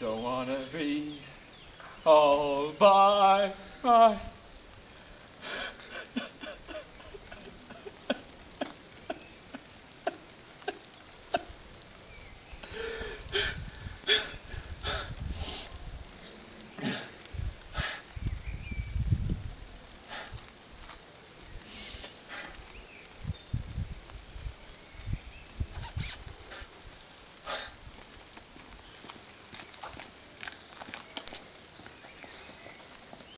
Don't wanna be all by my.